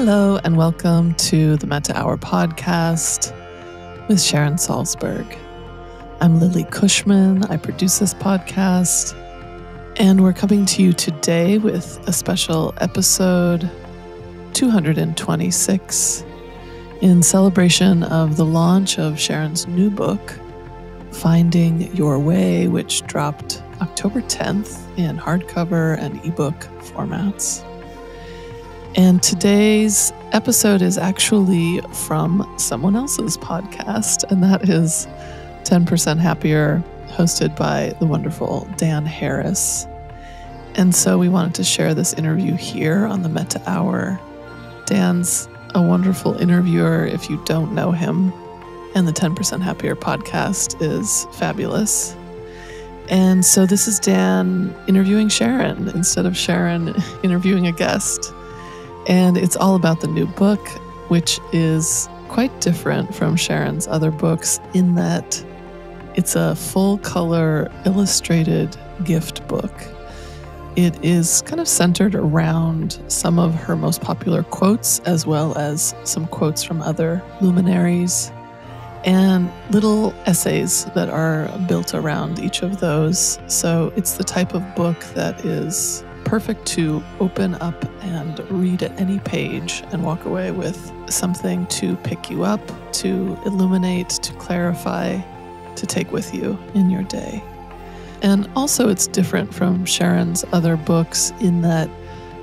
Hello, and welcome to the Metta Hour podcast with Sharon Salzberg. I'm Lily Cushman. I produce this podcast, and we're coming to you today with a special episode 226 in celebration of the launch of Sharon's new book, Finding Your Way, which dropped October 10th in hardcover and ebook formats. And today's episode is actually from someone else's podcast, and that is 10% Happier, hosted by the wonderful Dan Harris. And so we wanted to share this interview here on the Metta Hour. Dan's a wonderful interviewer if you don't know him, and the 10% Happier podcast is fabulous. And so this is Dan interviewing Sharon instead of Sharon interviewing a guest. And it's all about the new book, which is quite different from Sharon's other books in that it's a full color illustrated gift book. It is kind of centered around some of her most popular quotes, as well as some quotes from other luminaries, and little essays that are built around each of those. So it's the type of book that is perfect to open up and read at any page and walk away with something to pick you up, to illuminate, to clarify, to take with you in your day. And also, it's different from Sharon's other books in that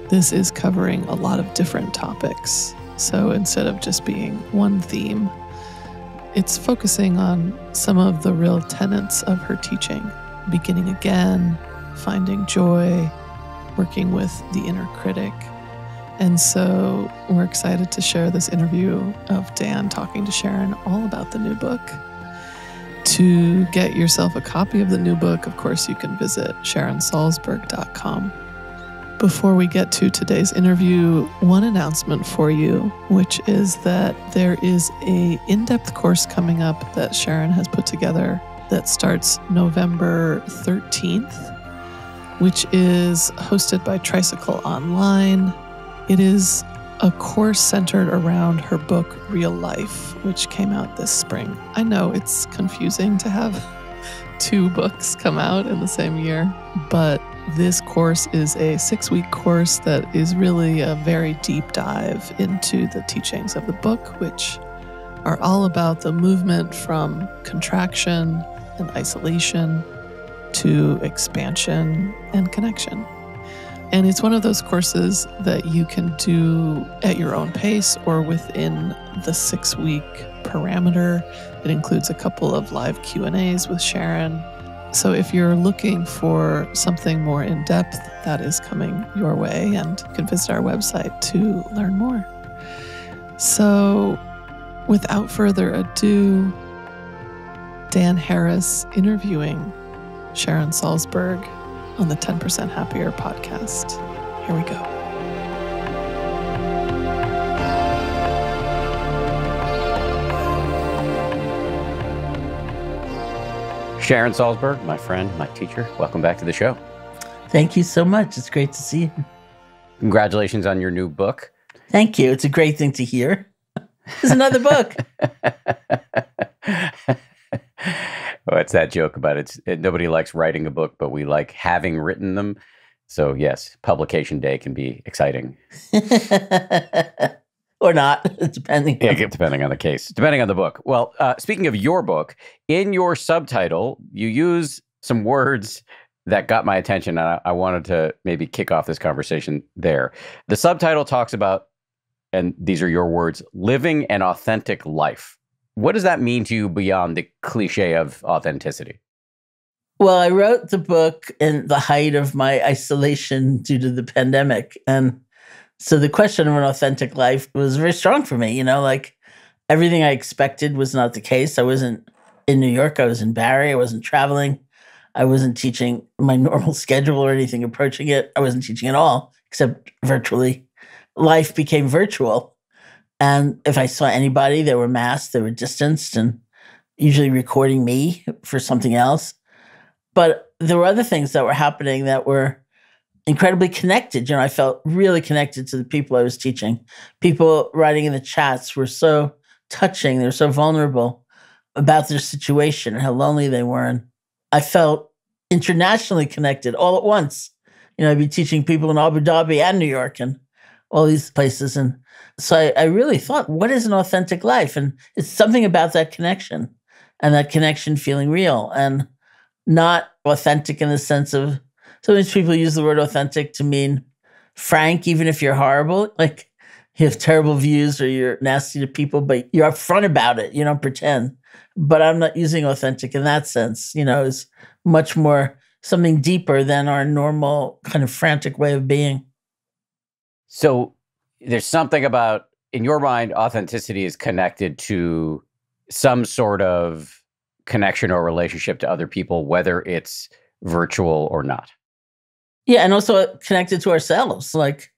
this is covering a lot of different topics. So instead of just being one theme, it's focusing on some of the real tenets of her teaching beginning again, finding joy, working with the inner critic. And so we're excited to share this interview of Dan talking to Sharon all about the new book. To get yourself a copy of the new book, of course, you can visit sharonsalzberg.com. Before we get to today's interview, one announcement for you, which is that there is a in-depth course coming up that Sharon has put together that starts November 13th which is hosted by Tricycle Online. It is a course centered around her book Real Life, which came out this spring. I know it's confusing to have two books come out in the same year, but this course is a six week course that is really a very deep dive into the teachings of the book, which are all about the movement from contraction and isolation to expansion and connection. And it's one of those courses that you can do at your own pace or within the 6-week parameter. It includes a couple of live Q&As with Sharon. So if you're looking for something more in depth, that is coming your way and you can visit our website to learn more. So without further ado, Dan Harris interviewing Sharon Salzberg on the 10% Happier podcast. Here we go. Sharon Salzberg, my friend, my teacher, welcome back to the show. Thank you so much. It's great to see you. Congratulations on your new book. Thank you. It's a great thing to hear. There's another book. What's that joke about it? it? Nobody likes writing a book, but we like having written them. So yes, publication day can be exciting, or not, depending. Yeah, depending on the case, depending on the book. Well, uh, speaking of your book, in your subtitle, you use some words that got my attention, and I, I wanted to maybe kick off this conversation there. The subtitle talks about, and these are your words, living an authentic life. What does that mean to you beyond the cliche of authenticity? Well, I wrote the book in the height of my isolation due to the pandemic. And so the question of an authentic life was very strong for me. You know, like everything I expected was not the case. I wasn't in New York, I was in Barre, I wasn't traveling, I wasn't teaching my normal schedule or anything approaching it. I wasn't teaching at all, except virtually. Life became virtual. And if I saw anybody, they were masked, they were distanced, and usually recording me for something else. But there were other things that were happening that were incredibly connected. You know, I felt really connected to the people I was teaching. People writing in the chats were so touching, they were so vulnerable about their situation and how lonely they were. And I felt internationally connected all at once. You know, I'd be teaching people in Abu Dhabi and New York and all these places. And so I, I really thought, what is an authentic life? And it's something about that connection and that connection feeling real and not authentic in the sense of sometimes people use the word authentic to mean frank, even if you're horrible. Like you have terrible views or you're nasty to people, but you're upfront about it. You don't pretend. But I'm not using authentic in that sense. You know, it's much more something deeper than our normal kind of frantic way of being. So there's something about, in your mind, authenticity is connected to some sort of connection or relationship to other people, whether it's virtual or not. Yeah, and also connected to ourselves. Like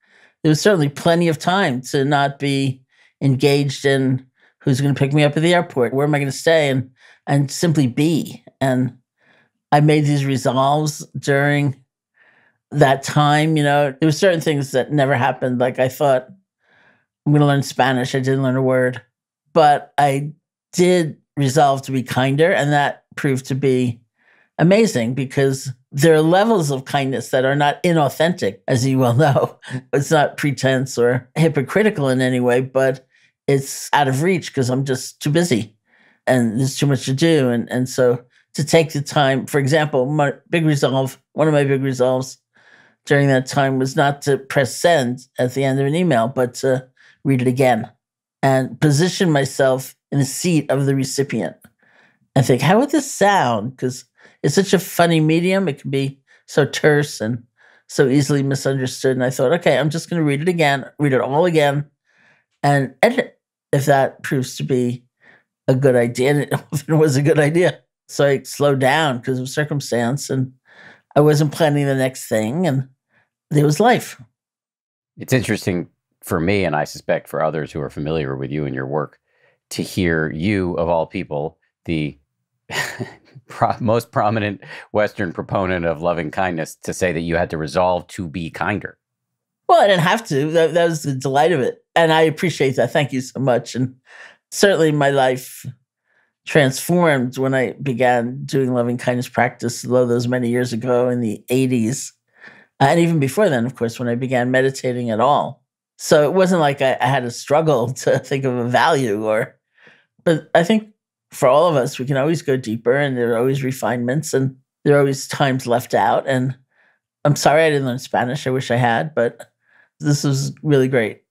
there was certainly plenty of time to not be engaged in who's going to pick me up at the airport, where am I going to stay, and and simply be. And I made these resolves during that time. You know, there were certain things that never happened. Like I thought I'm going to learn Spanish. I didn't learn a word, but I did resolve to be kinder, and that proved to be amazing because there are levels of kindness that are not inauthentic, as you well know. It's not pretense or hypocritical in any way, but it's out of reach because I'm just too busy and there's too much to do. And, and so to take the time, for example, my big resolve, one of my big resolves during that time was not to press send at the end of an email, but to read it again and position myself in the seat of the recipient and think, how would this sound? Because it's such a funny medium. It can be so terse and so easily misunderstood. And I thought, okay, I'm just going to read it again, read it all again, and edit if that proves to be a good idea. And it often was a good idea. So I slowed down because of circumstance and I wasn't planning the next thing. And there was life. It's interesting for me, and I suspect for others who are familiar with you and your work, to hear you, of all people, the most prominent Western proponent of loving kindness to say that you had to resolve to be kinder. Well, I didn't have to. That, that was the delight of it. And I appreciate that. Thank you so much. And certainly my life transformed when I began doing loving kindness practice, though those many years ago in the 80s. And even before then, of course, when I began meditating at all. So it wasn't like I, I had a struggle to think of a value or, but I think for all of us, we can always go deeper and there are always refinements and there are always times left out. And I'm sorry I didn't learn Spanish. I wish I had, but this was really great.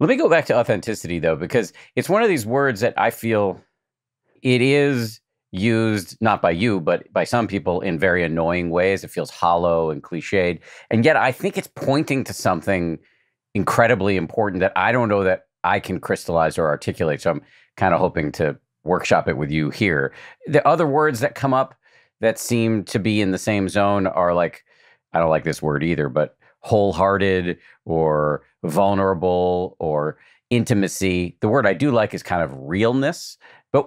Let me go back to authenticity though, because it's one of these words that I feel it is used not by you, but by some people in very annoying ways. It feels hollow and cliched. And yet I think it's pointing to something incredibly important that I don't know that I can crystallize or articulate. So I'm kind of hoping to workshop it with you here. The other words that come up that seem to be in the same zone are like, I don't like this word either, but wholehearted or vulnerable or intimacy. The word I do like is kind of realness, but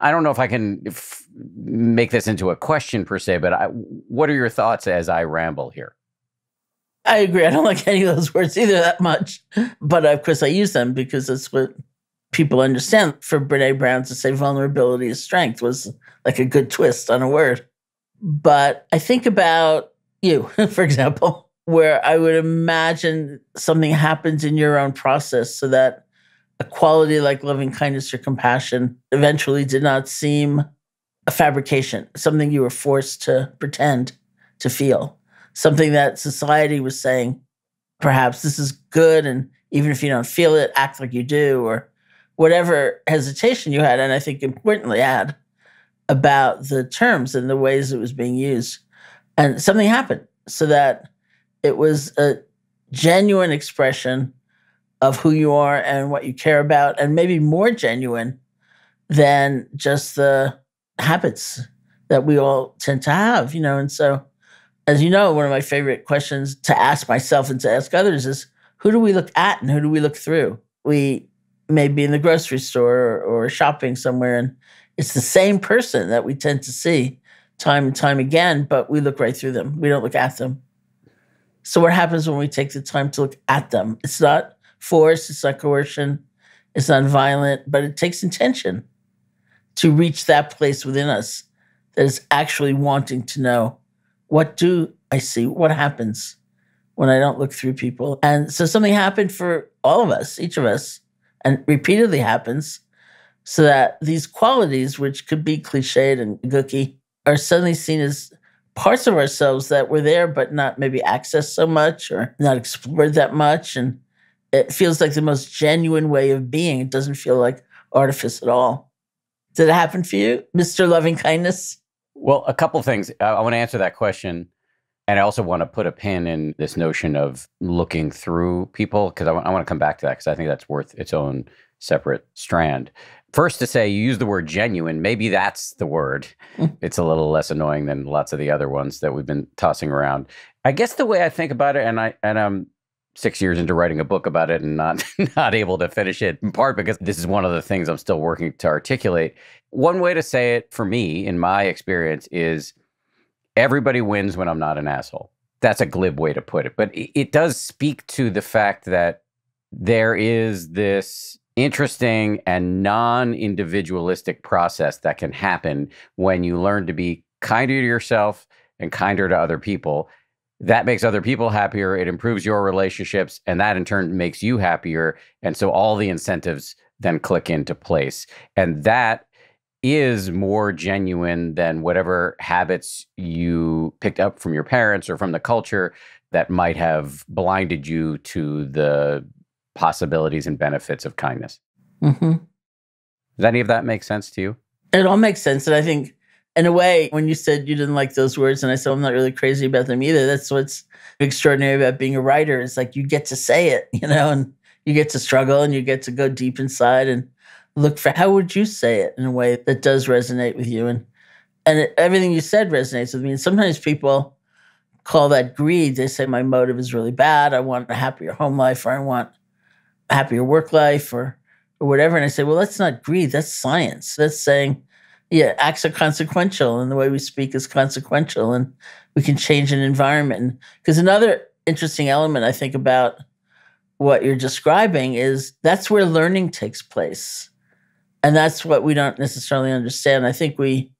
I don't know if I can f- make this into a question per se, but I, what are your thoughts as I ramble here? I agree. I don't like any of those words either that much, but of course I use them because that's what people understand. For Brene Brown to say vulnerability is strength was like a good twist on a word. But I think about you, for example, where I would imagine something happens in your own process so that a quality like loving kindness or compassion eventually did not seem a fabrication, something you were forced to pretend to feel, something that society was saying, perhaps this is good. And even if you don't feel it, act like you do, or whatever hesitation you had, and I think importantly had about the terms and the ways it was being used. And something happened so that it was a genuine expression of who you are and what you care about, and maybe more genuine than just the habits that we all tend to have, you know. And so, as you know, one of my favorite questions to ask myself and to ask others is who do we look at and who do we look through? We may be in the grocery store or, or shopping somewhere, and it's the same person that we tend to see time and time again, but we look right through them. We don't look at them. So, what happens when we take the time to look at them? It's not force, it's not coercion, it's not violent, but it takes intention to reach that place within us that is actually wanting to know what do I see? What happens when I don't look through people? And so something happened for all of us, each of us, and repeatedly happens so that these qualities, which could be cliched and gooky, are suddenly seen as parts of ourselves that were there but not maybe accessed so much or not explored that much. And it feels like the most genuine way of being. It doesn't feel like artifice at all. Did it happen for you, Mr. Loving Kindness? Well, a couple of things. I, I want to answer that question. And I also want to put a pin in this notion of looking through people because I, want to come back to that because I think that's worth its own separate strand. First, to say you use the word genuine, maybe that's the word. Mm. it's a little less annoying than lots of the other ones that we've been tossing around. I guess the way I think about it, and I and I'm six years into writing a book about it and not not able to finish it in part because this is one of the things I'm still working to articulate. One way to say it for me, in my experience, is everybody wins when I'm not an asshole. That's a glib way to put it, but it, does speak to the fact that there is this interesting and non-individualistic process that can happen when you learn to be kinder to yourself and kinder to other people that makes other people happier it improves your relationships and that in turn makes you happier and so all the incentives then click into place and that is more genuine than whatever habits you picked up from your parents or from the culture that might have blinded you to the possibilities and benefits of kindness. Mm-hmm. Does any of that make sense to you? It all makes sense. And I think, in a way, when you said you didn't like those words, and I said, I'm not really crazy about them either, that's what's extraordinary about being a writer. It's like you get to say it, you know, and you get to struggle and you get to go deep inside and look for how would you say it in a way that does resonate with you. And and it, everything you said resonates with me. And sometimes people call that greed. They say, my motive is really bad. I want a happier home life or I want a happier work life or, or whatever. And I say, well, that's not greed. That's science. That's saying, yeah, acts are consequential and the way we speak is consequential and we can change an environment. Because another interesting element I think about what you're describing is that's where learning takes place. And that's what we don't necessarily understand. I think we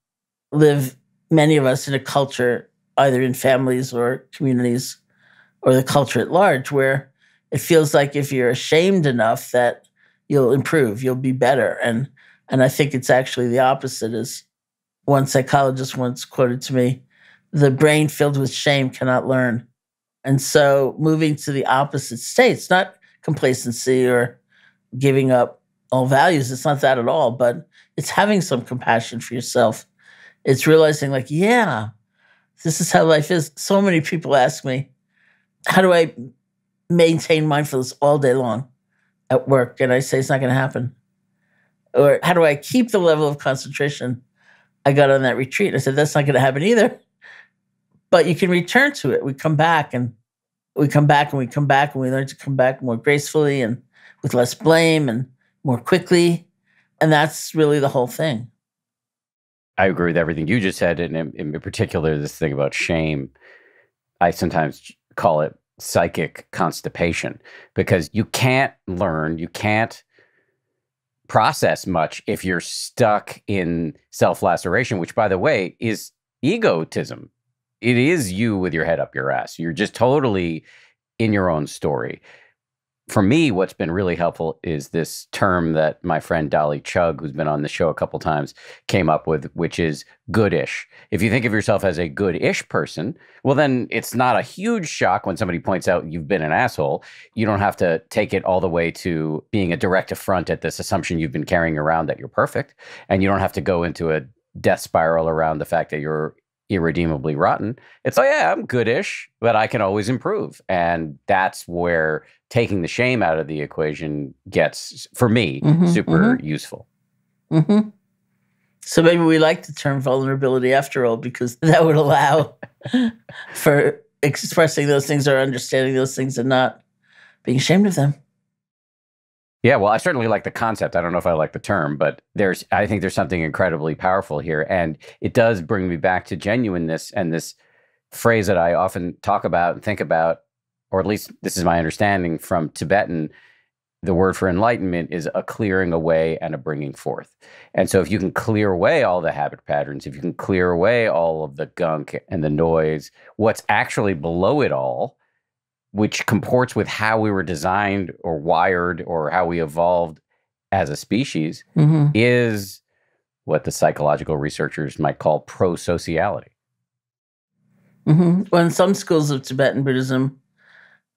live, many of us, in a culture, either in families or communities or the culture at large, where it feels like if you're ashamed enough that you'll improve, you'll be better. And and I think it's actually the opposite. As one psychologist once quoted to me, the brain filled with shame cannot learn. And so moving to the opposite states, not complacency or giving up all values, it's not that at all, but it's having some compassion for yourself. It's realizing, like, yeah, this is how life is. So many people ask me, how do I maintain mindfulness all day long at work? And I say, it's not going to happen. Or how do I keep the level of concentration I got on that retreat? I said, that's not going to happen either. But you can return to it. We come back and we come back and we come back and we learn to come back more gracefully and with less blame and more quickly. And that's really the whole thing. I agree with everything you just said, and in, in particular, this thing about shame. I sometimes call it psychic constipation because you can't learn, you can't process much if you're stuck in self laceration, which, by the way, is egotism. It is you with your head up your ass. You're just totally in your own story. For me, what's been really helpful is this term that my friend Dolly Chugh, who's been on the show a couple times, came up with, which is goodish. If you think of yourself as a good-ish person, well, then it's not a huge shock when somebody points out you've been an asshole. You don't have to take it all the way to being a direct affront at this assumption you've been carrying around that you're perfect, and you don't have to go into a death spiral around the fact that you're irredeemably rotten. It's like, yeah, I'm goodish, but I can always improve. And that's where taking the shame out of the equation gets, for me, Mhm, super useful. hmm So maybe we like the term vulnerability after all, because that would allow for expressing those things or understanding those things and not being ashamed of them. Yeah, well, I certainly like the concept. I don't know if I like the term, but there's I think there's something incredibly powerful here and it does bring me back to genuineness and this phrase that I often talk about and think about or at least this is my understanding from Tibetan, the word for enlightenment is a clearing away and a bringing forth. And so, if you can clear away all the habit patterns, if you can clear away all of the gunk and the noise, what's actually below it all, which comports with how we were designed or wired or how we evolved as a species, mm-hmm. is what the psychological researchers might call pro sociality. Mm-hmm. Well, in some schools of Tibetan Buddhism,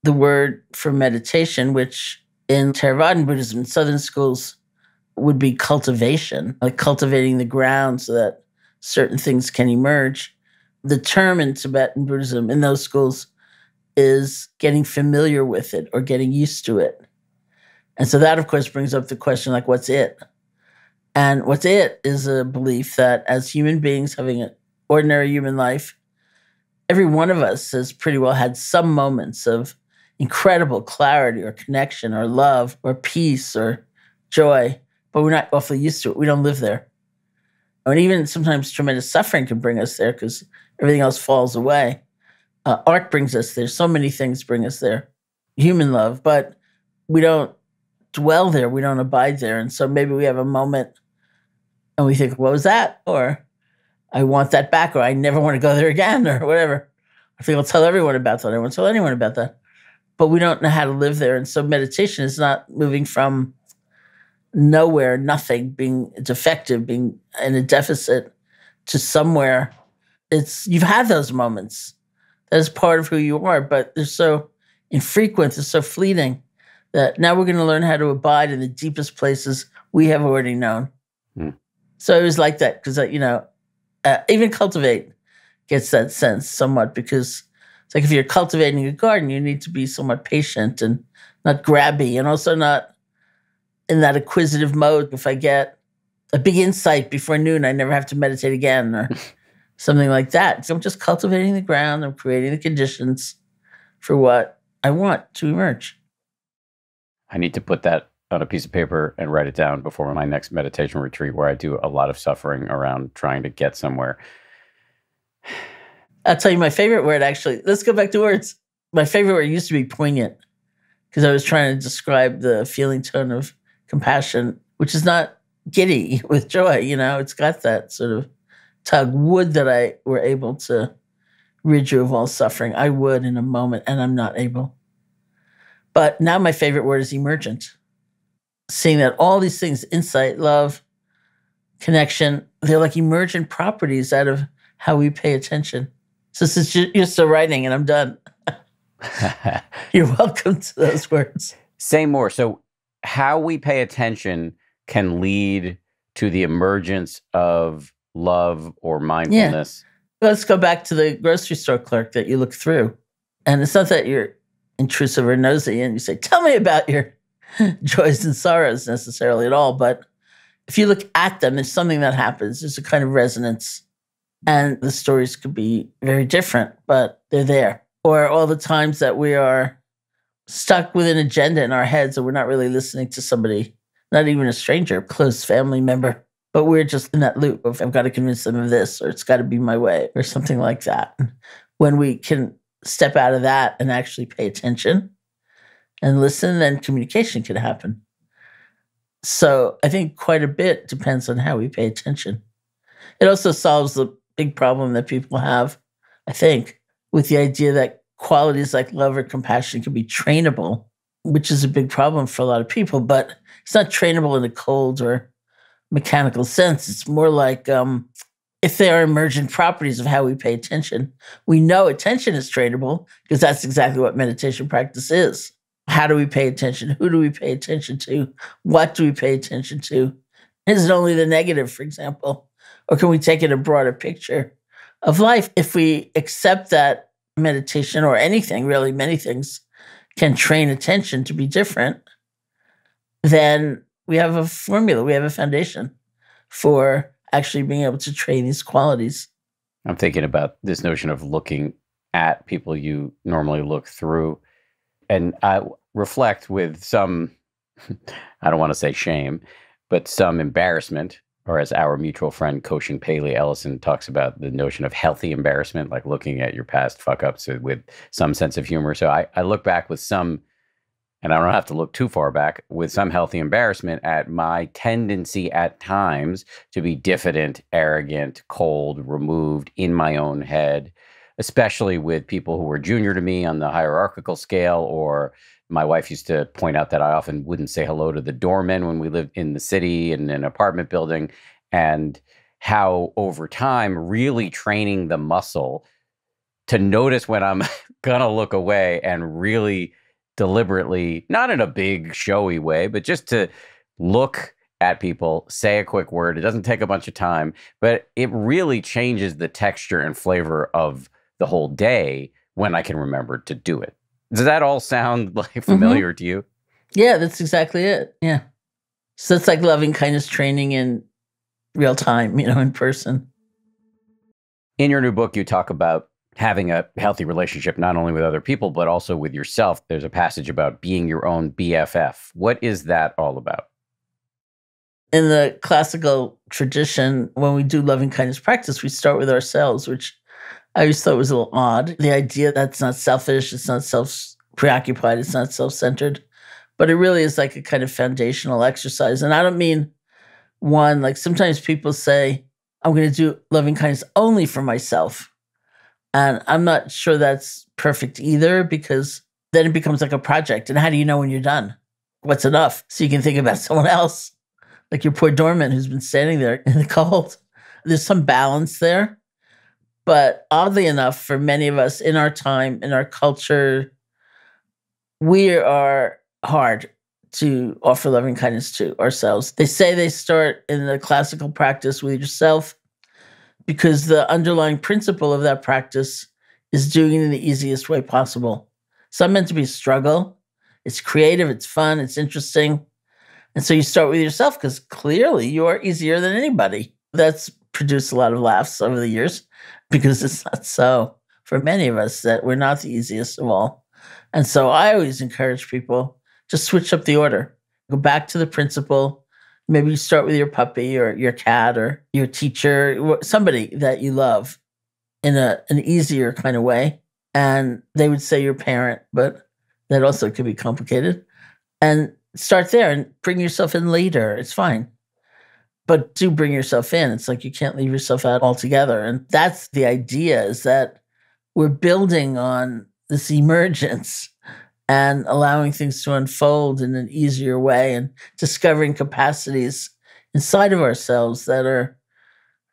the word for meditation, which in Theravadan Buddhism, southern schools would be cultivation, like cultivating the ground so that certain things can emerge. The term in Tibetan Buddhism in those schools is getting familiar with it or getting used to it. And so that, of course, brings up the question like, what's it? And what's it is a belief that as human beings having an ordinary human life, every one of us has pretty well had some moments of incredible clarity or connection or love or peace or joy, but we're not awfully used to it. We don't live there. And even sometimes tremendous suffering can bring us there because everything else falls away. Uh, art brings us there. So many things bring us there. Human love, but we don't dwell there. We don't abide there. And so maybe we have a moment and we think, what was that? Or I want that back, or I never want to go there again, or whatever. I think I'll tell everyone about that. I won't tell anyone about that but we don't know how to live there. And so meditation is not moving from nowhere, nothing, being defective, being in a deficit to somewhere. It's you've had those moments. That is part of who you are, but they're so infrequent, they're so fleeting that now we're going to learn how to abide in the deepest places we have already known. Mm. So it was like that because, uh, you know, uh, even cultivate gets that sense somewhat because it's like if you're cultivating a garden, you need to be somewhat patient and not grabby and also not in that acquisitive mode. If I get a big insight before noon, I never have to meditate again or something like that. So I'm just cultivating the ground, I'm creating the conditions for what I want to emerge. I need to put that on a piece of paper and write it down before my next meditation retreat where I do a lot of suffering around trying to get somewhere. I'll tell you my favorite word actually. Let's go back to words. My favorite word used to be poignant because I was trying to describe the feeling tone of compassion, which is not giddy with joy. You know, it's got that sort of tug. Would that I were able to rid you of all suffering. I would in a moment, and I'm not able. But now my favorite word is emergent. Seeing that all these things, insight, love, connection, they're like emergent properties out of how we pay attention. So since you're still writing and I'm done, you're welcome to those words. Say more. So, how we pay attention can lead to the emergence of love or mindfulness. Yeah. Let's go back to the grocery store clerk that you look through. And it's not that you're intrusive or nosy and you say, Tell me about your joys and sorrows necessarily at all. But if you look at them, there's something that happens. There's a kind of resonance and the stories could be very different, but they're there. Or all the times that we are stuck with an agenda in our heads and we're not really listening to somebody, not even a stranger, close family member, but we're just in that loop of I've got to convince them of this or it's got to be my way or something like that. When we can step out of that and actually pay attention and listen, then communication can happen. So I think quite a bit depends on how we pay attention. It also solves the big problem that people have, I think, with the idea that qualities like love or compassion can be trainable, which is a big problem for a lot of people. But it's not trainable in a cold or mechanical sense. It's more like um, if they are emergent properties of how we pay attention. We know attention is trainable because that's exactly what meditation practice is. How do we pay attention? Who do we pay attention to? What do we pay attention to? Is it only the negative, for example? Or can we take it a broader picture of life? If we accept that meditation or anything, really, many things can train attention to be different, then we have a formula, we have a foundation for actually being able to train these qualities. I'm thinking about this notion of looking at people you normally look through. And I reflect with some, I don't want to say shame, but some embarrassment or as our mutual friend Koshin Paley Ellison talks about the notion of healthy embarrassment, like looking at your past fuck ups with some sense of humor. So I, I look back with some, and I don't have to look too far back, with some healthy embarrassment at my tendency at times to be diffident, arrogant, cold, removed in my own head, especially with people who were junior to me on the hierarchical scale or my wife used to point out that I often wouldn't say hello to the doormen when we lived in the city in an apartment building, and how over time, really training the muscle to notice when I'm gonna look away and really deliberately, not in a big showy way, but just to look at people, say a quick word. It doesn't take a bunch of time, but it really changes the texture and flavor of the whole day when I can remember to do it. Does that all sound like mm-hmm. familiar mm-hmm. to you? Yeah, that's exactly it. Yeah. So it's like loving kindness training in real time, you know, in person. In your new book, you talk about having a healthy relationship not only with other people, but also with yourself. There's a passage about being your own BFF. What is that all about? In the classical tradition, when we do loving kindness practice, we start with ourselves, which I always thought was a little odd. The idea that's not selfish, it's not self preoccupied, it's not self centered, but it really is like a kind of foundational exercise. And I don't mean one, like sometimes people say, I'm going to do loving kindness only for myself. And I'm not sure that's perfect either because then it becomes like a project. And how do you know when you're done? What's enough? So you can think about someone else, like your poor doorman who's been standing there in the cold. There's some balance there. But oddly enough, for many of us in our time, in our culture, we are hard to offer loving kindness to ourselves. They say they start in the classical practice with yourself because the underlying principle of that practice is doing it in the easiest way possible. It's not meant to be a struggle. It's creative, it's fun, it's interesting. And so you start with yourself because clearly you are easier than anybody. That's produced a lot of laughs over the years because it's not so for many of us that we're not the easiest of all. And so I always encourage people to switch up the order. Go back to the principle. Maybe you start with your puppy or your cat or your teacher, somebody that you love in a, an easier kind of way. And they would say your parent, but that also could be complicated. And start there and bring yourself in later. It's fine but do bring yourself in. It's like you can't leave yourself out altogether. And that's the idea is that we're building on this emergence and allowing things to unfold in an easier way and discovering capacities inside of ourselves that are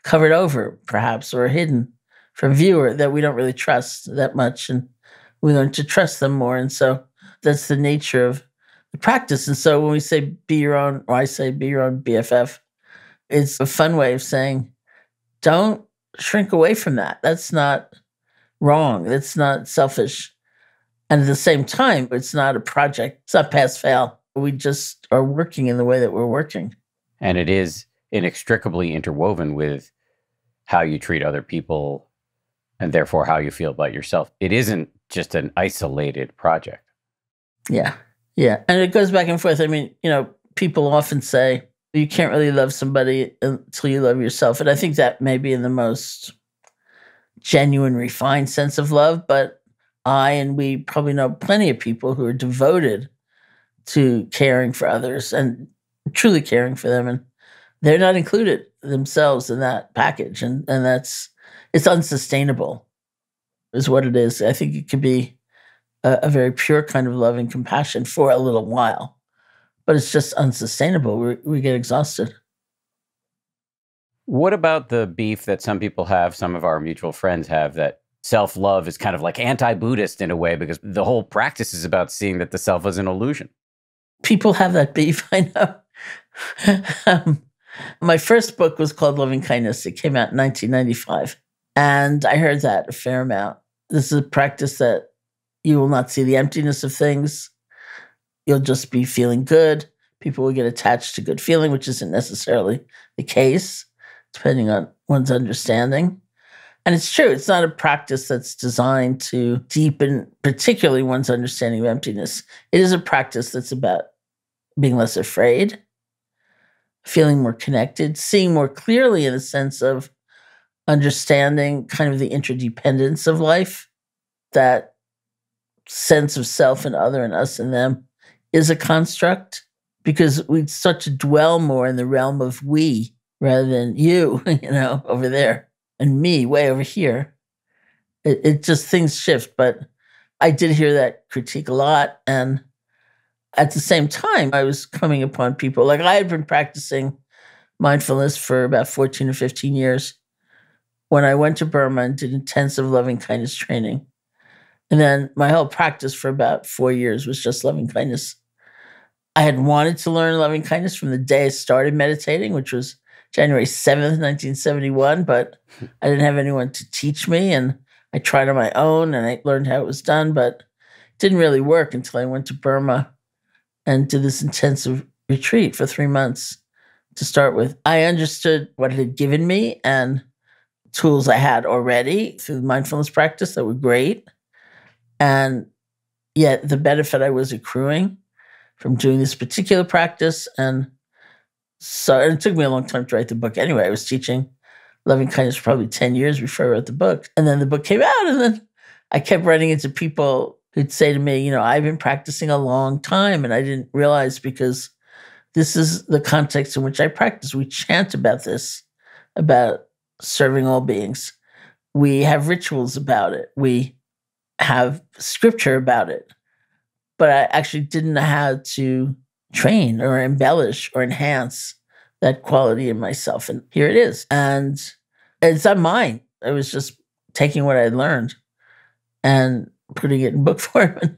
covered over, perhaps, or hidden from viewer that we don't really trust that much. And we learn to trust them more. And so that's the nature of the practice. And so when we say be your own, or I say be your own BFF, it's a fun way of saying, don't shrink away from that. That's not wrong. That's not selfish. And at the same time, it's not a project. It's not pass fail. We just are working in the way that we're working. And it is inextricably interwoven with how you treat other people and therefore how you feel about yourself. It isn't just an isolated project. Yeah. Yeah. And it goes back and forth. I mean, you know, people often say, you can't really love somebody until you love yourself. And I think that may be in the most genuine, refined sense of love. But I and we probably know plenty of people who are devoted to caring for others and truly caring for them. And they're not included themselves in that package. And, and that's, it's unsustainable, is what it is. I think it could be a, a very pure kind of love and compassion for a little while but it's just unsustainable. We, we get exhausted. What about the beef that some people have, some of our mutual friends have, that self love is kind of like anti Buddhist in a way because the whole practice is about seeing that the self is an illusion? People have that beef, I know. um, my first book was called Loving Kindness. It came out in 1995. And I heard that a fair amount. This is a practice that you will not see the emptiness of things you'll just be feeling good. People will get attached to good feeling, which isn't necessarily the case, depending on one's understanding. And it's true, it's not a practice that's designed to deepen, particularly one's understanding of emptiness. It is a practice that's about being less afraid, feeling more connected, seeing more clearly in a sense of understanding kind of the interdependence of life, that sense of self and other and us and them is a construct because we start to dwell more in the realm of we rather than you, you know, over there and me way over here. It, it just things shift, but I did hear that critique a lot. And at the same time, I was coming upon people like I had been practicing mindfulness for about 14 or 15 years when I went to Burma and did intensive loving kindness training. And then my whole practice for about four years was just loving kindness. I had wanted to learn loving kindness from the day I started meditating, which was January 7th, 1971, but I didn't have anyone to teach me. And I tried on my own and I learned how it was done, but it didn't really work until I went to Burma and did this intensive retreat for three months to start with. I understood what it had given me and tools I had already through mindfulness practice that were great. And yet the benefit I was accruing from doing this particular practice. And so it took me a long time to write the book anyway. I was teaching loving kindness for probably 10 years before I wrote the book. And then the book came out, and then I kept writing into people who'd say to me, you know, I've been practicing a long time and I didn't realize because this is the context in which I practice. We chant about this, about serving all beings. We have rituals about it. We have scripture about it. But I actually didn't know how to train or embellish or enhance that quality in myself. And here it is. And it's not mine. I was just taking what I had learned and putting it in book form and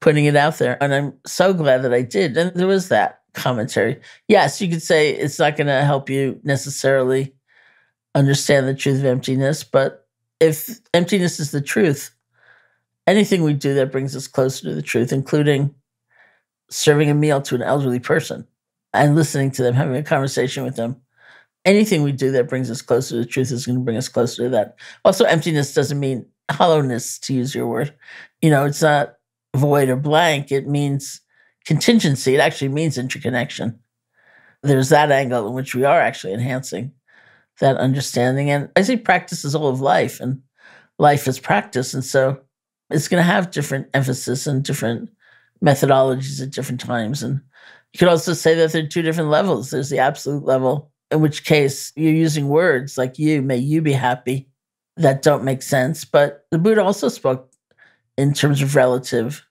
putting it out there. And I'm so glad that I did. And there was that commentary. Yes, you could say it's not going to help you necessarily understand the truth of emptiness, but if emptiness is the truth, anything we do that brings us closer to the truth, including serving a meal to an elderly person and listening to them, having a conversation with them, anything we do that brings us closer to the truth is going to bring us closer to that. Also, emptiness doesn't mean hollowness, to use your word. You know, it's not void or blank, it means contingency. It actually means interconnection. There's that angle in which we are actually enhancing that understanding. And I say practice is all of life, and life is practice. And so it's going to have different emphasis and different methodologies at different times. And you could also say that there are two different levels. There's the absolute level, in which case you're using words like you, may you be happy, that don't make sense. But the Buddha also spoke in terms of relative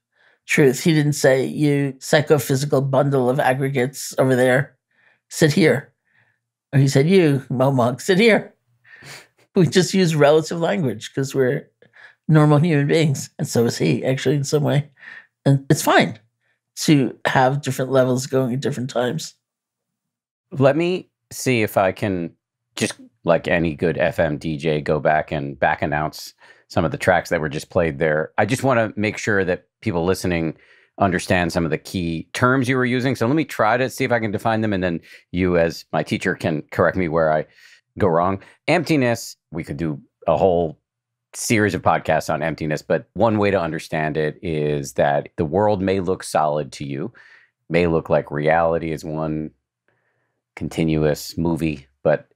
truth. He didn't say, you psychophysical bundle of aggregates over there, sit here. Or he said, you, Momog, sit here. We just use relative language because we're normal human beings. And so is he, actually, in some way. And it's fine to have different levels going at different times. Let me see if I can just like any good FM DJ, go back and back announce some of the tracks that were just played there. I just want to make sure that people listening understand some of the key terms you were using. So let me try to see if I can define them. And then you, as my teacher, can correct me where I go wrong. Emptiness, we could do a whole series of podcasts on emptiness, but one way to understand it is that the world may look solid to you, may look like reality is one continuous movie, but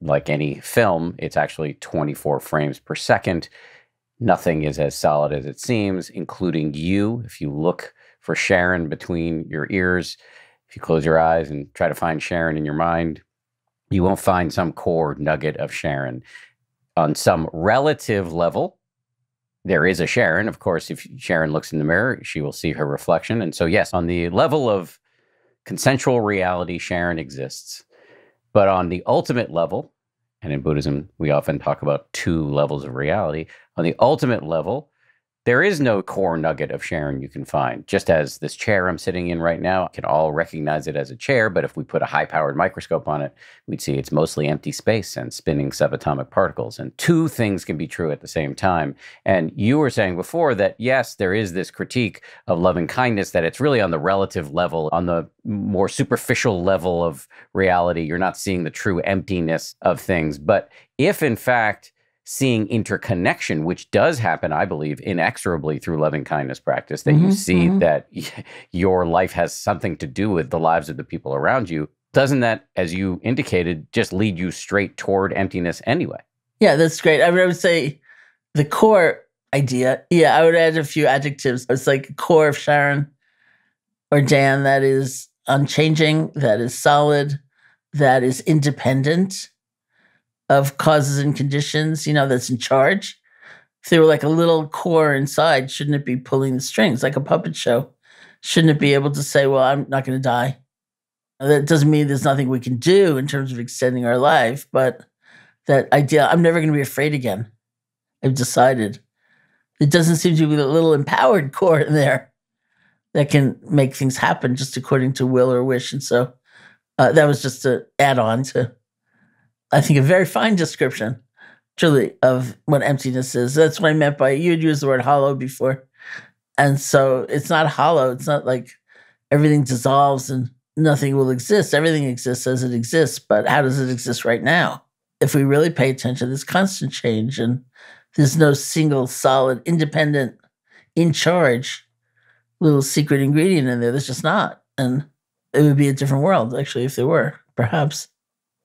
like any film, it's actually 24 frames per second. Nothing is as solid as it seems, including you. If you look for Sharon between your ears, if you close your eyes and try to find Sharon in your mind, you won't find some core nugget of Sharon. On some relative level, there is a Sharon. Of course, if Sharon looks in the mirror, she will see her reflection. And so, yes, on the level of consensual reality, Sharon exists. But on the ultimate level, and in Buddhism, we often talk about two levels of reality. On the ultimate level, there is no core nugget of Sharon you can find. Just as this chair I'm sitting in right now, I can all recognize it as a chair, but if we put a high powered microscope on it, we'd see it's mostly empty space and spinning subatomic particles. And two things can be true at the same time. And you were saying before that, yes, there is this critique of loving kindness, that it's really on the relative level, on the more superficial level of reality. You're not seeing the true emptiness of things. But if in fact, seeing interconnection, which does happen, I believe, inexorably through loving kindness practice, that mm-hmm, you see mm-hmm. that your life has something to do with the lives of the people around you. doesn't that, as you indicated, just lead you straight toward emptiness anyway? Yeah, that's great. I, mean, I would say the core idea, yeah, I would add a few adjectives. It's like core of Sharon or Dan that is unchanging, that is solid, that is independent of causes and conditions, you know, that's in charge. If they were like a little core inside, shouldn't it be pulling the strings like a puppet show? Shouldn't it be able to say, well, I'm not going to die? That doesn't mean there's nothing we can do in terms of extending our life, but that idea, I'm never going to be afraid again. I've decided. It doesn't seem to be a little empowered core in there that can make things happen just according to will or wish. And so uh, that was just an add on to, I think, a very fine description, truly, of what emptiness is. That's what I meant by you had used the word hollow before. And so it's not hollow. It's not like everything dissolves and nothing will exist. Everything exists as it exists, but how does it exist right now? If we really pay attention, there's constant change and there's no single solid, independent, in charge little secret ingredient in there. There's just not. And it would be a different world, actually, if there were, perhaps.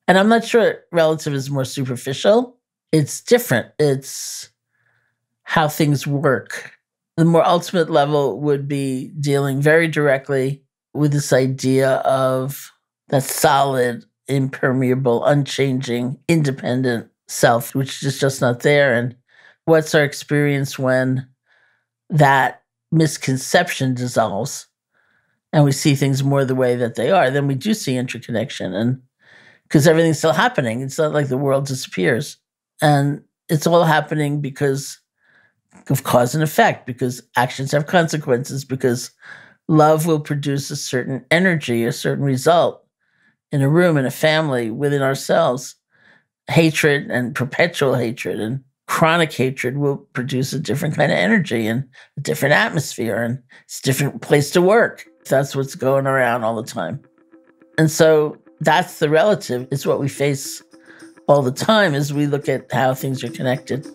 And I'm not sure relative is more superficial. It's different. It's how things work. The more ultimate level would be dealing very directly with this idea of that solid, impermeable, unchanging, independent self, which is just not there. And what's our experience when that misconception dissolves and we see things more the way that they are? Then we do see interconnection. And because everything's still happening, it's not like the world disappears. And it's all happening because of cause and effect, because actions have consequences, because love will produce a certain energy, a certain result in a room, in a family, within ourselves. Hatred and perpetual hatred and chronic hatred will produce a different kind of energy and a different atmosphere, and it's a different place to work. That's what's going around all the time. And so that's the relative. It's what we face all the time as we look at how things are connected.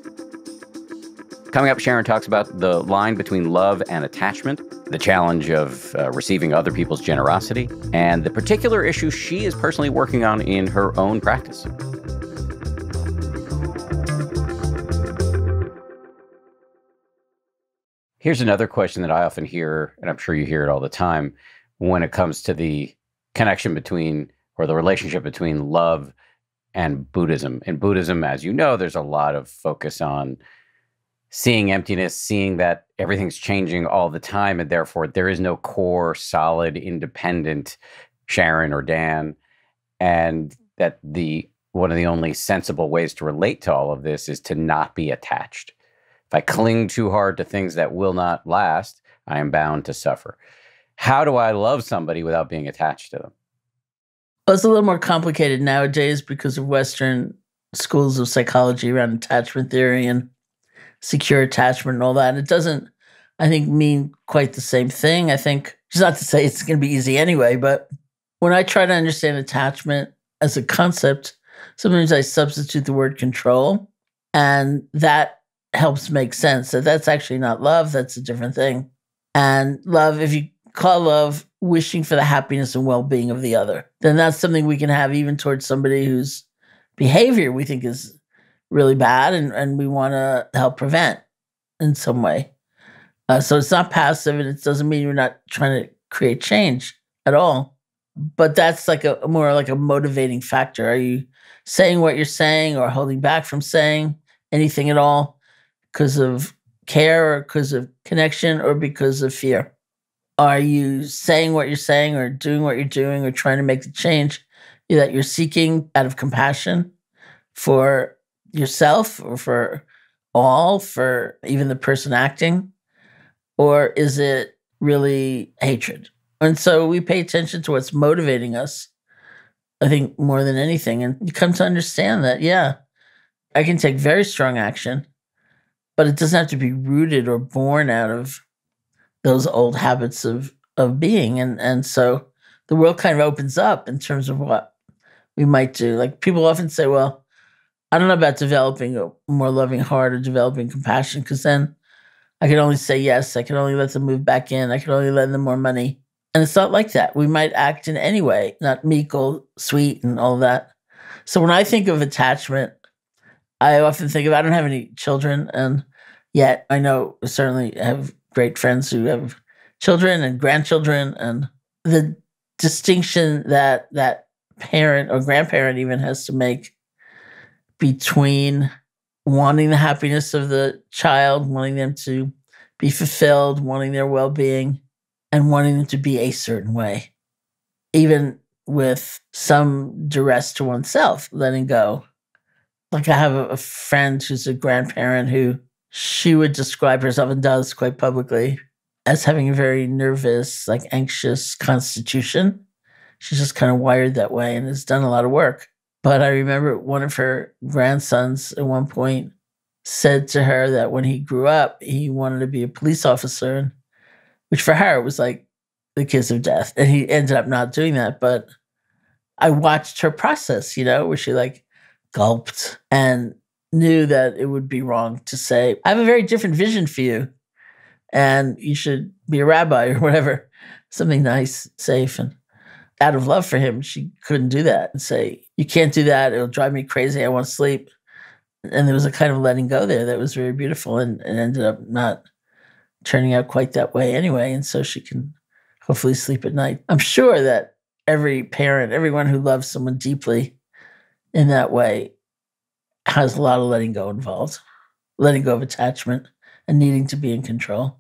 Coming up, Sharon talks about the line between love and attachment, the challenge of uh, receiving other people's generosity, and the particular issue she is personally working on in her own practice. Here's another question that I often hear, and I'm sure you hear it all the time when it comes to the connection between or the relationship between love and Buddhism. In Buddhism, as you know, there's a lot of focus on seeing emptiness, seeing that everything's changing all the time, and therefore there is no core, solid, independent Sharon or Dan, and that the one of the only sensible ways to relate to all of this is to not be attached. If I cling too hard to things that will not last, I am bound to suffer. How do I love somebody without being attached to them? Well, it's a little more complicated nowadays because of Western schools of psychology around attachment theory and secure attachment and all that. And it doesn't, I think, mean quite the same thing. I think, just not to say it's going to be easy anyway, but when I try to understand attachment as a concept, sometimes I substitute the word control, and that helps make sense that that's actually not love, that's a different thing. And love, if you call love wishing for the happiness and well being of the other, then that's something we can have even towards somebody whose behavior we think is really bad and, and we want to help prevent in some way. Uh, so it's not passive and it doesn't mean you're not trying to create change at all. But that's like a more like a motivating factor. Are you saying what you're saying or holding back from saying anything at all because of care or because of connection or because of fear? Are you saying what you're saying or doing what you're doing or trying to make the change that you're seeking out of compassion for yourself or for all, for even the person acting? Or is it really hatred? And so we pay attention to what's motivating us, I think, more than anything. And you come to understand that, yeah, I can take very strong action, but it doesn't have to be rooted or born out of those old habits of of being. And and so the world kind of opens up in terms of what we might do. Like people often say, well, I don't know about developing a more loving heart or developing compassion because then I can only say yes. I can only let them move back in. I can only lend them more money. And it's not like that. We might act in any way, not meek or sweet and all that. So when I think of attachment, I often think of I don't have any children, and yet I know certainly have great friends who have children and grandchildren, and the distinction that that parent or grandparent even has to make between wanting the happiness of the child, wanting them to be fulfilled, wanting their well being, and wanting them to be a certain way, even with some duress to oneself, letting go. Like I have a friend who's a grandparent who she would describe herself and does quite publicly as having a very nervous, like anxious constitution. She's just kind of wired that way and has done a lot of work. But I remember one of her grandsons at one point said to her that when he grew up, he wanted to be a police officer. And which for her was like the kiss of death. And he ended up not doing that. But I watched her process, you know, where she like gulped and knew that it would be wrong to say, I have a very different vision for you. And you should be a rabbi or whatever, something nice, safe. And out of love for him, she couldn't do that and say, You can't do that. It'll drive me crazy. I want to sleep. And there was a kind of letting go there that was very beautiful and, and ended up not turning out quite that way anyway. And so she can hopefully sleep at night. I'm sure that every parent, everyone who loves someone deeply in that way, has a lot of letting go involved, letting go of attachment and needing to be in control.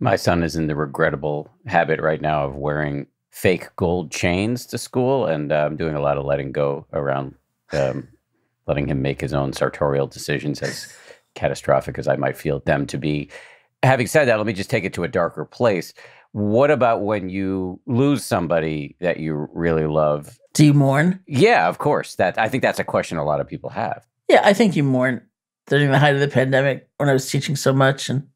My son is in the regrettable habit right now of wearing fake gold chains to school, and I'm doing a lot of letting go around um, letting him make his own sartorial decisions as catastrophic as I might feel them to be having said that, let me just take it to a darker place. What about when you lose somebody that you really love? Do you mourn? Yeah, of course. That I think that's a question a lot of people have. Yeah, I think you mourn during the height of the pandemic when I was teaching so much and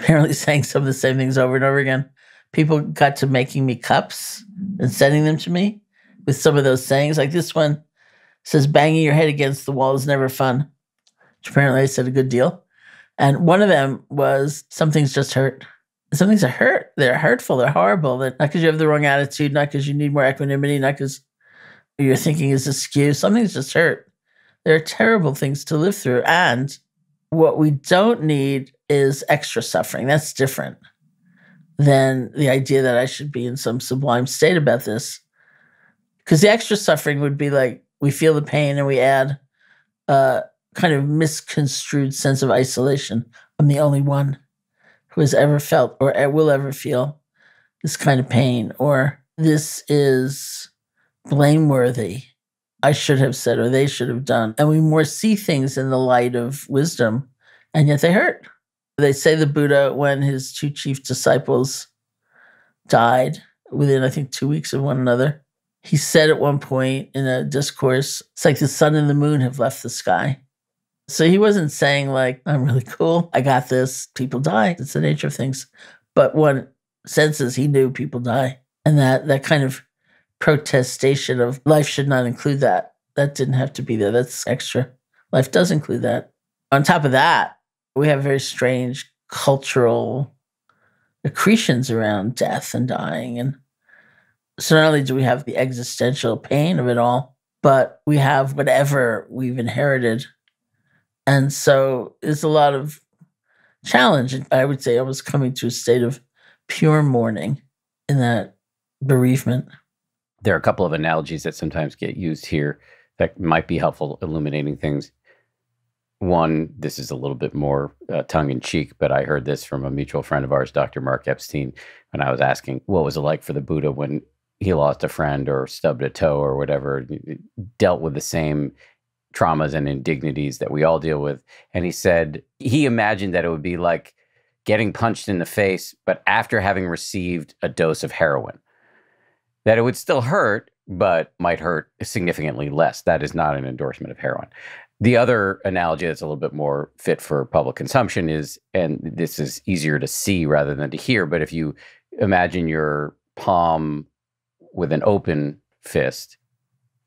apparently saying some of the same things over and over again. People got to making me cups and sending them to me with some of those sayings. Like this one says, banging your head against the wall is never fun, which apparently I said a good deal. And one of them was something's just hurt. Something's a hurt. They're hurtful. They're horrible. They're, not because you have the wrong attitude, not because you need more equanimity, not because your thinking is askew. Something's just hurt. There are terrible things to live through. And what we don't need is extra suffering. That's different than the idea that I should be in some sublime state about this. Because the extra suffering would be like we feel the pain and we add a kind of misconstrued sense of isolation. I'm the only one who has ever felt or will ever feel this kind of pain, or this is blameworthy. I should have said, or they should have done. And we more see things in the light of wisdom, and yet they hurt. They say the Buddha, when his two chief disciples died within, I think, two weeks of one another, he said at one point in a discourse, it's like the sun and the moon have left the sky. So he wasn't saying like, I'm really cool. I got this. People die. It's the nature of things. But one senses he knew people die. And that that kind of protestation of life should not include that. That didn't have to be there. That's extra. Life does include that. On top of that, we have very strange cultural accretions around death and dying. And so not only do we have the existential pain of it all, but we have whatever we've inherited and so it's a lot of challenge. I would say I was coming to a state of pure mourning in that bereavement. There are a couple of analogies that sometimes get used here that might be helpful illuminating things. One, this is a little bit more uh, tongue in cheek, but I heard this from a mutual friend of ours, Dr. Mark Epstein, when I was asking what was it like for the Buddha when he lost a friend or stubbed a toe or whatever, dealt with the same traumas and indignities that we all deal with. And he said he imagined that it would be like getting punched in the face, but after having received a dose of heroin, that it would still hurt, but might hurt significantly less. That is not an endorsement of heroin. The other analogy that's a little bit more fit for public consumption is, and this is easier to see rather than to hear, but if you imagine your palm with an open fist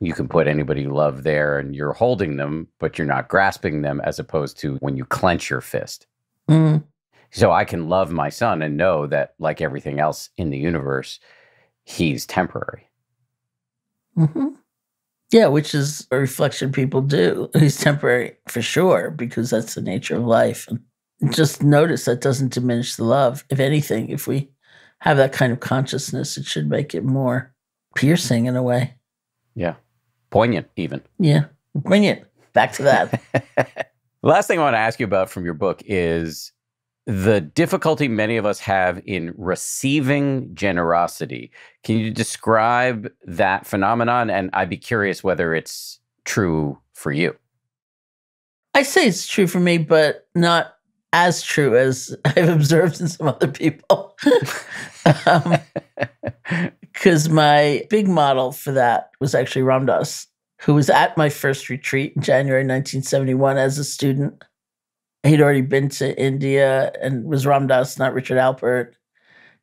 you can put anybody you love there and you're holding them, but you're not grasping them as opposed to when you clench your fist. Mm. So I can love my son and know that, like everything else in the universe, he's temporary. Mm-hmm. Yeah, which is a reflection people do. He's temporary for sure, because that's the nature of life. And just notice that doesn't diminish the love. If anything, if we have that kind of consciousness, it should make it more piercing in a way. Yeah. Poignant, even. Yeah. Poignant. Back to that. last thing I want to ask you about from your book is the difficulty many of us have in receiving generosity. Can you describe that phenomenon? And I'd be curious whether it's true for you. I say it's true for me, but not as true as I've observed in some other people. Um, Because my big model for that was actually Ram Dass, who was at my first retreat in January 1971 as a student he'd already been to India and was Ram Dass, not Richard Alpert.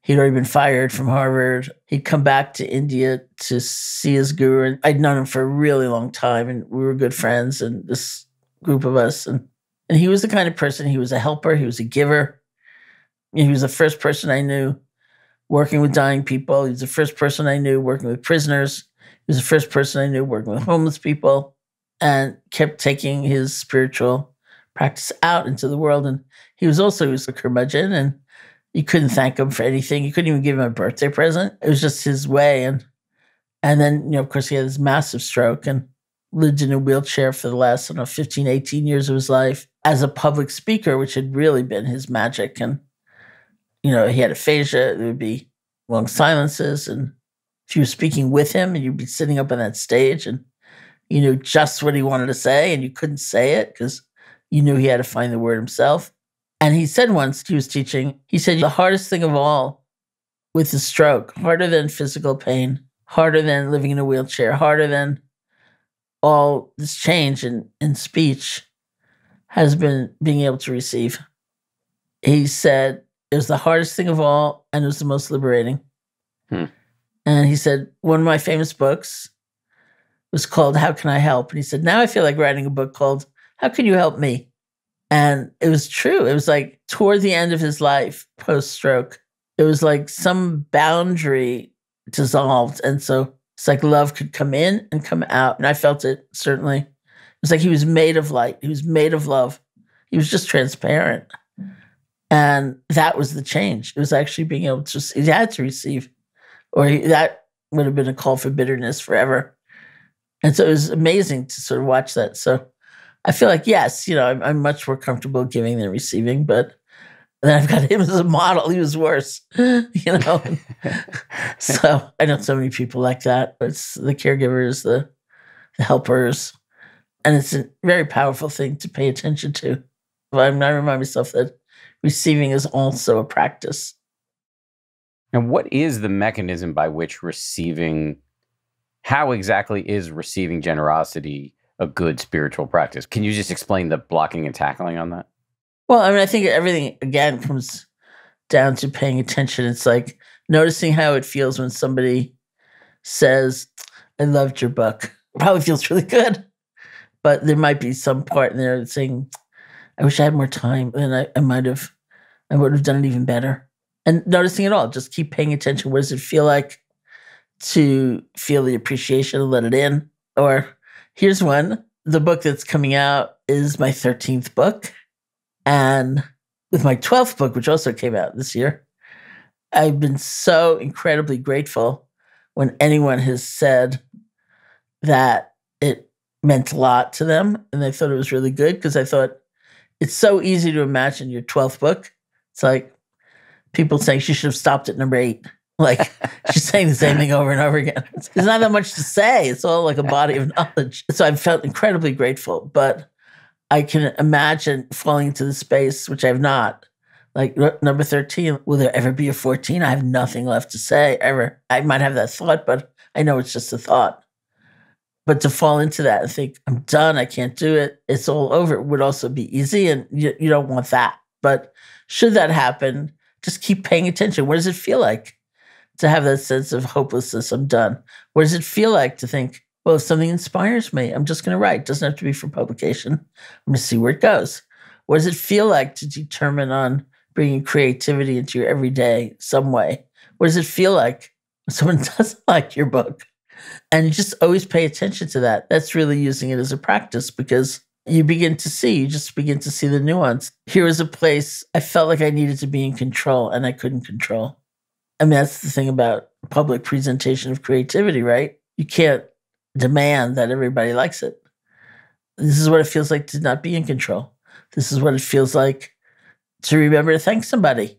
He'd already been fired from Harvard. He'd come back to India to see his guru. And I'd known him for a really long time and we were good friends and this group of us. And, and he was the kind of person, he was a helper, he was a giver. He was the first person I knew working with dying people. He was the first person I knew working with prisoners. He was the first person I knew working with homeless people and kept taking his spiritual practice out into the world. And he was also he was a curmudgeon, and you couldn't thank him for anything. You couldn't even give him a birthday present. It was just his way. And and then you know, of course, he had this massive stroke and lived in a wheelchair for the last I don't know 15, 18 years of his life as a public speaker, which had really been his magic. And you know, he had aphasia. There would be long silences, and if you were speaking with him, and you'd be sitting up on that stage and you knew just what he wanted to say, and you couldn't say it because you knew he had to find the word himself. And he said once he was teaching, he said, the hardest thing of all with the stroke, harder than physical pain, harder than living in a wheelchair, harder than all this change in, in speech has been being able to receive. He said it was the hardest thing of all and it was the most liberating. Hmm. And he said, one of my famous books was called How Can I Help? And he said, now I feel like writing a book called how can you help me? And it was true. It was like toward the end of his life, post stroke, it was like some boundary dissolved. And so it's like love could come in and come out. And I felt it certainly. It was like he was made of light, he was made of love. He was just transparent. And that was the change. It was actually being able to, he had to receive, or he, that would have been a call for bitterness forever. And so it was amazing to sort of watch that. So I feel like yes, you know, I'm, I'm much more comfortable giving than receiving, but then I've got him as a model. He was worse, you know. so I know so many people like that. It's the caregivers, the, the helpers, and it's a very powerful thing to pay attention to. But I remind myself that receiving is also a practice. And what is the mechanism by which receiving? How exactly is receiving generosity a good spiritual practice. Can you just explain the blocking and tackling on that? Well, I mean, I think everything again comes down to paying attention. It's like noticing how it feels when somebody says, I loved your book. It probably feels really good. But there might be some part in there that's saying, I wish I had more time and I, I might have, I would have done it even better. And noticing it all, just keep paying attention. What does it feel like to feel the appreciation and let it in? Or Here's one. The book that's coming out is my 13th book. And with my 12th book, which also came out this year, I've been so incredibly grateful when anyone has said that it meant a lot to them and they thought it was really good because I thought it's so easy to imagine your 12th book. It's like people saying she should have stopped at number eight. Like she's saying the same thing over and over again. There's not that much to say. It's all like a body of knowledge. So I felt incredibly grateful, but I can imagine falling into the space, which I have not. Like number 13, will there ever be a 14? I have nothing left to say ever. I might have that thought, but I know it's just a thought. But to fall into that and think, I'm done, I can't do it, it's all over, would also be easy. And you, you don't want that. But should that happen, just keep paying attention. What does it feel like? to have that sense of hopelessness. I'm done. What does it feel like to think, well, if something inspires me, I'm just going to write. It doesn't have to be for publication. I'm going to see where it goes. What does it feel like to determine on bringing creativity into your everyday some way? What does it feel like when someone doesn't like your book? And just always pay attention to that. That's really using it as a practice because you begin to see, you just begin to see the nuance. Here is a place I felt like I needed to be in control and I couldn't control. I mean, that's the thing about public presentation of creativity, right? You can't demand that everybody likes it. This is what it feels like to not be in control. This is what it feels like to remember to thank somebody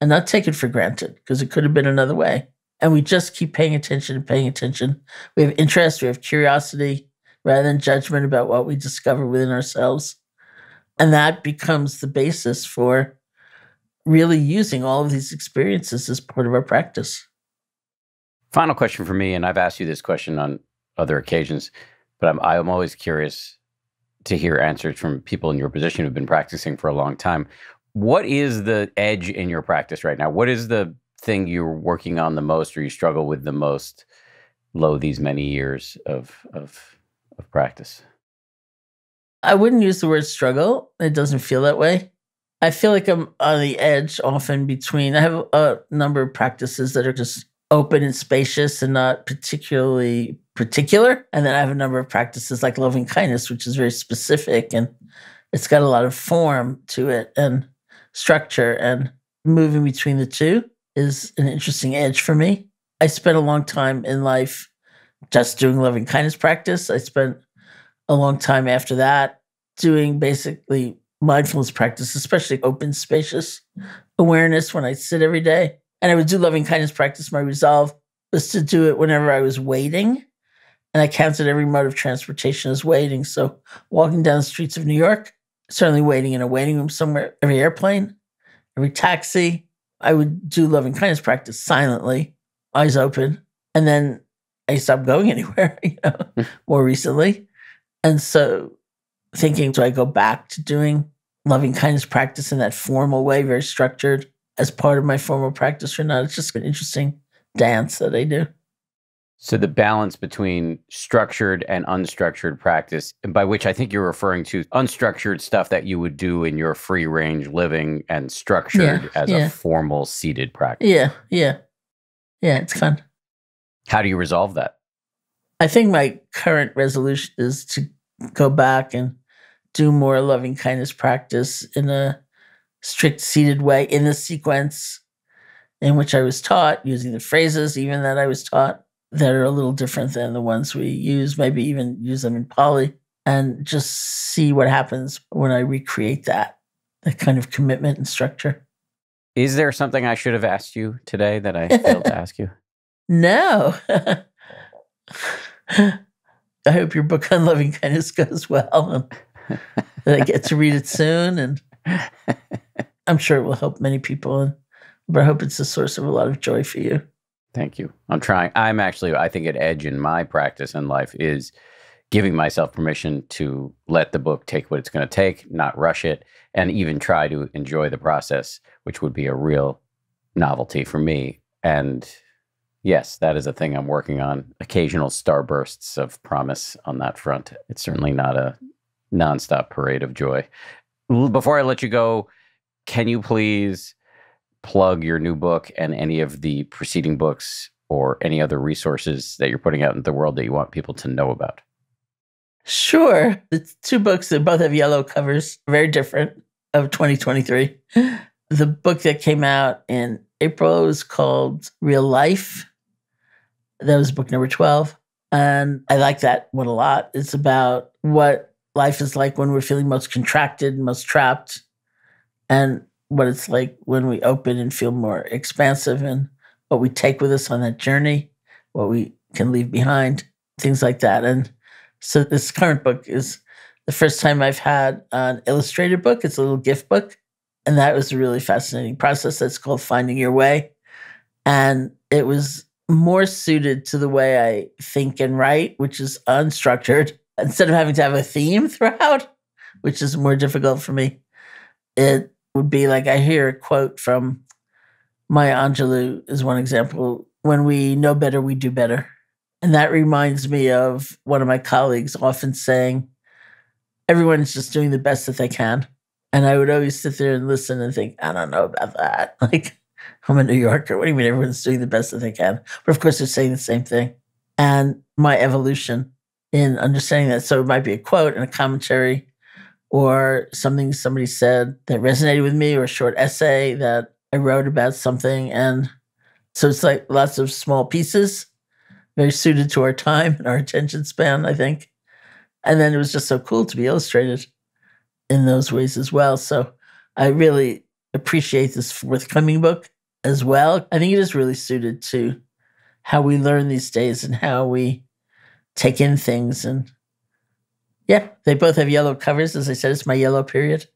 and not take it for granted because it could have been another way. And we just keep paying attention and paying attention. We have interest, we have curiosity rather than judgment about what we discover within ourselves. And that becomes the basis for really using all of these experiences as part of our practice. Final question for me, and I've asked you this question on other occasions, but I'm, I'm always curious to hear answers from people in your position who've been practicing for a long time. What is the edge in your practice right now? What is the thing you're working on the most or you struggle with the most low these many years of, of, of practice? I wouldn't use the word struggle. It doesn't feel that way. I feel like I'm on the edge often between, I have a number of practices that are just open and spacious and not particularly particular. And then I have a number of practices like loving kindness, which is very specific and it's got a lot of form to it and structure. And moving between the two is an interesting edge for me. I spent a long time in life just doing loving kindness practice. I spent a long time after that doing basically mindfulness practice, especially open, spacious awareness when I sit every day. And I would do loving kindness practice. My resolve was to do it whenever I was waiting. And I counted every mode of transportation as waiting. So walking down the streets of New York, certainly waiting in a waiting room somewhere, every airplane, every taxi. I would do loving kindness practice silently, eyes open. And then I stopped going anywhere, you know, hmm. more recently. And so thinking, do I go back to doing loving kindness practice in that formal way, very structured? as part of my formal practice or not. It's just an interesting dance that I do. So the balance between structured and unstructured practice, by which I think you're referring to unstructured stuff that you would do in your free range living and structured yeah, as yeah. a formal seated practice. Yeah, yeah. Yeah, it's fun. How do you resolve that? I think my current resolution is to go back and do more loving kindness practice in a strict seated way in the sequence in which I was taught, using the phrases even that I was taught that are a little different than the ones we use, maybe even use them in Pali, and just see what happens when I recreate that, that kind of commitment and structure. Is there something I should have asked you today that I failed to ask you? No. I hope your book on loving kindness goes well and that I get to read it soon and I'm sure it will help many people, but I hope it's a source of a lot of joy for you. Thank you. I'm trying. I'm actually, I think, an edge in my practice in life is giving myself permission to let the book take what it's going to take, not rush it, and even try to enjoy the process, which would be a real novelty for me. And yes, that is a thing I'm working on. Occasional starbursts of promise on that front. It's certainly not a nonstop parade of joy. Before I let you go, can you please plug your new book and any of the preceding books or any other resources that you're putting out in the world that you want people to know about? Sure. The two books that both have yellow covers, very different, of 2023. The book that came out in April was called Real Life. That was book number 12. And I like that one a lot. It's about what life is like when we're feeling most contracted, most trapped, and what it's like when we open and feel more expansive and what we take with us on that journey, what we can leave behind, things like that. And so this current book is the first time I've had an illustrated book. It's a little gift book. And that was a really fascinating process. That's called Finding Your Way. And it was more suited to the way I think and write, which is unstructured. Instead of having to have a theme throughout, which is more difficult for me, it would be like I hear a quote from Maya Angelou is one example. When we know better, we do better. And that reminds me of one of my colleagues often saying, everyone's just doing the best that they can. And I would always sit there and listen and think, I don't know about that. Like, I'm a New Yorker. What do you mean everyone's doing the best that they can? But of course, they're saying the same thing. And my evolution in understanding that. So it might be a quote and a commentary or something somebody said that resonated with me or a short essay that I wrote about something. And so it's like lots of small pieces, very suited to our time and our attention span, I think. And then it was just so cool to be illustrated in those ways as well. So I really appreciate this forthcoming book as well. I think it is really suited to how we learn these days and how we take in things. And yeah, they both have yellow covers. As I said, it's my yellow period.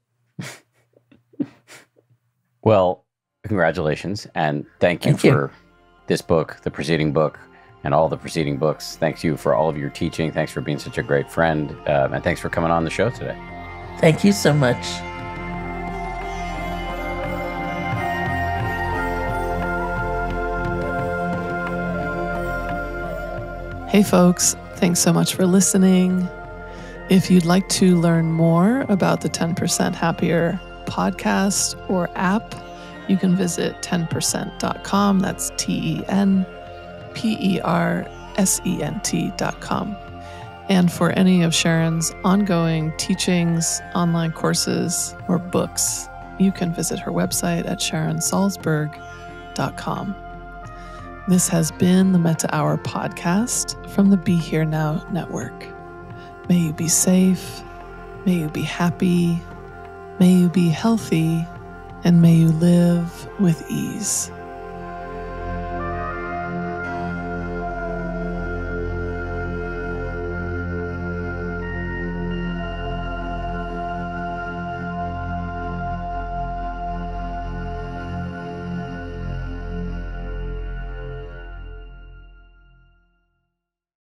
well, congratulations. And thank you Thank you. for this book, the preceding book, and all the preceding books. Thanks you for all of your teaching. Thanks for being such a great friend. Um, and thanks for coming on the show today. Thank you so much. Hey, folks, thanks so much for listening. If you'd like to learn more about the 10% Happier podcast or app, you can visit 10%.com. That's T E N P E R S E N T.com. And for any of Sharon's ongoing teachings, online courses, or books, you can visit her website at sharonsalzberg.com. This has been the Metta Hour podcast from the Be Here Now Network. May you be safe, may you be happy, may you be healthy, and may you live with ease.